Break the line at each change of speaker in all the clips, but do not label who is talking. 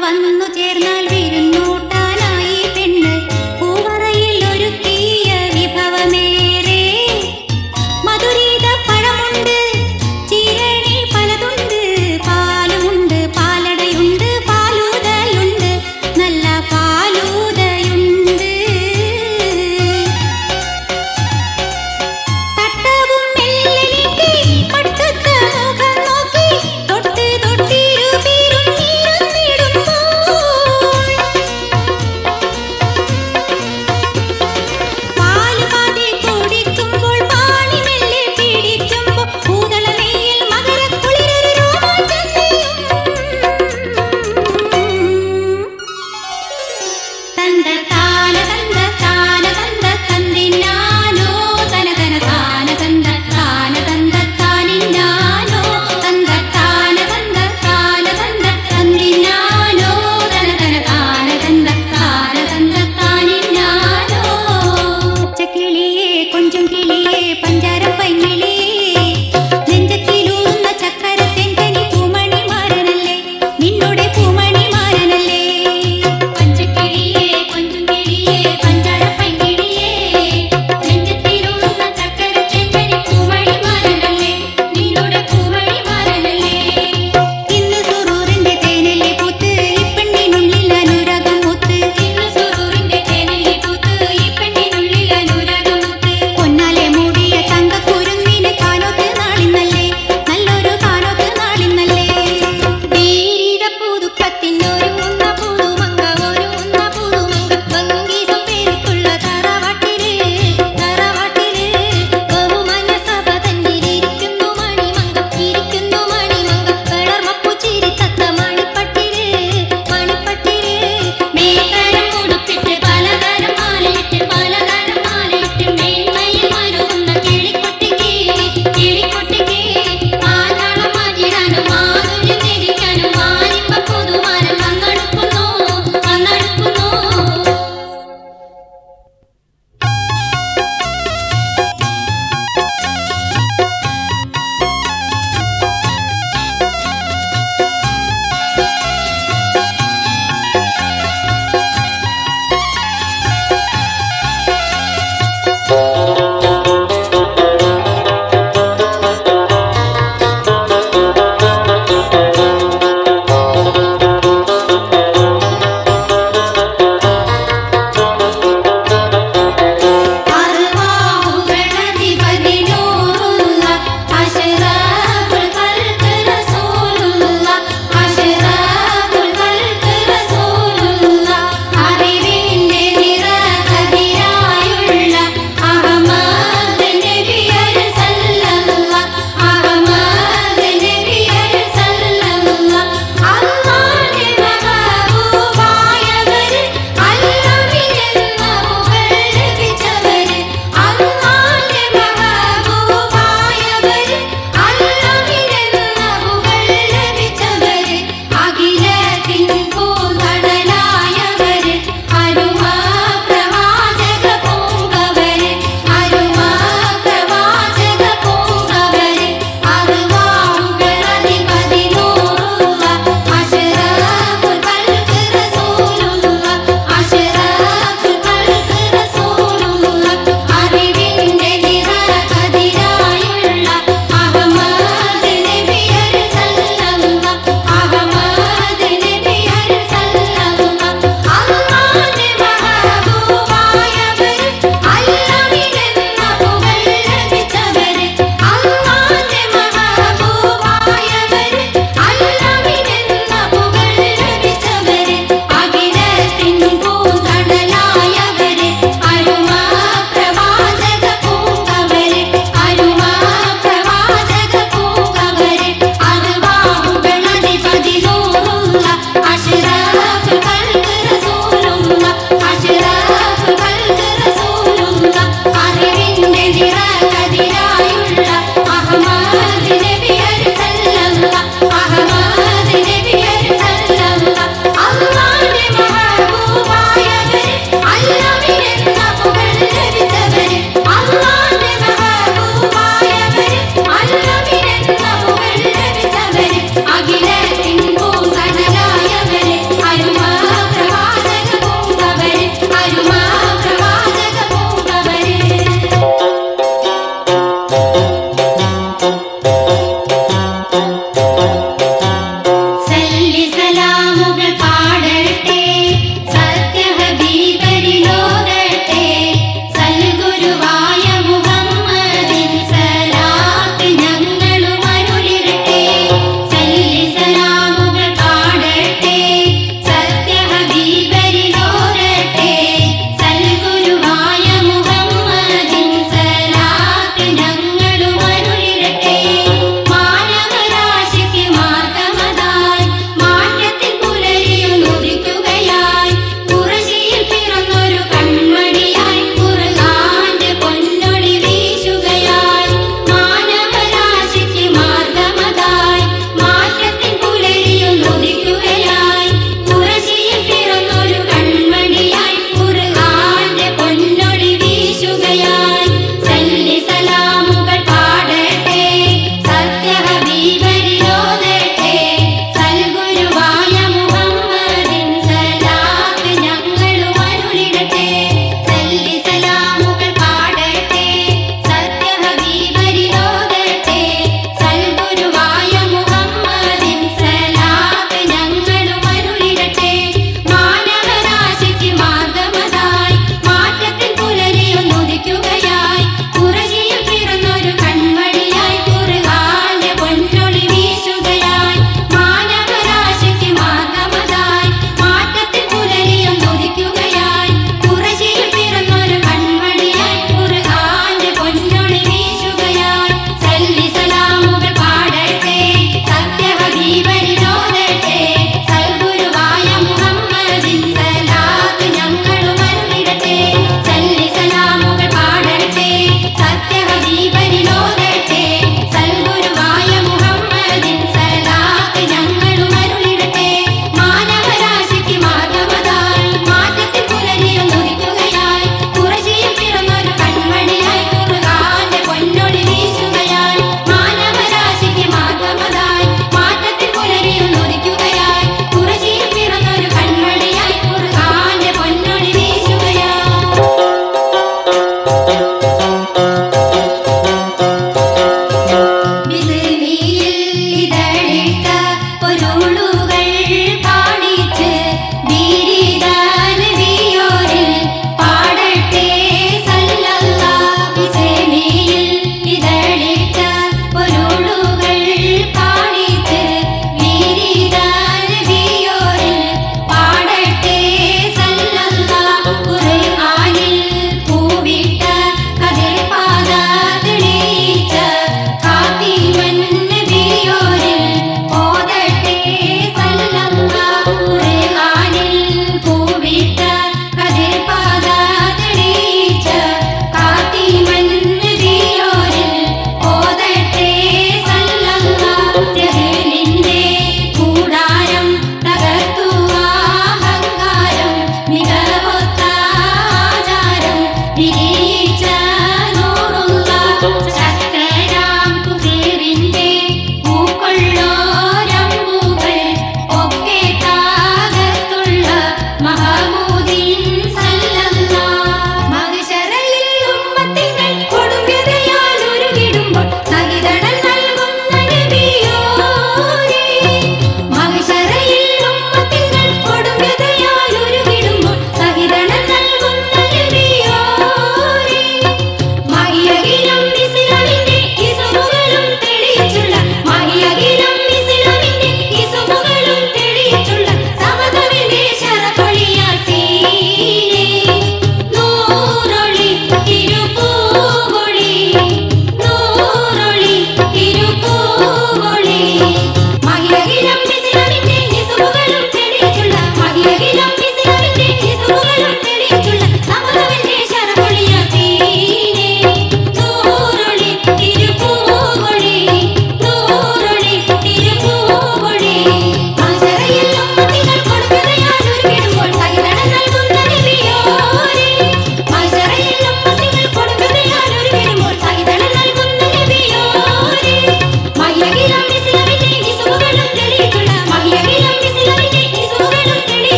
വന്നു ചേർന്നാൽ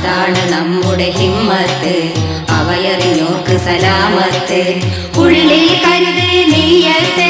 അതാണ് നമ്മുടെ ഹിമ്മത്ത്. അവയറിഞ്ഞോർക്ക് സലാമത്ത്. ഉള്ളിൽ കരുതേ നീയത്തെ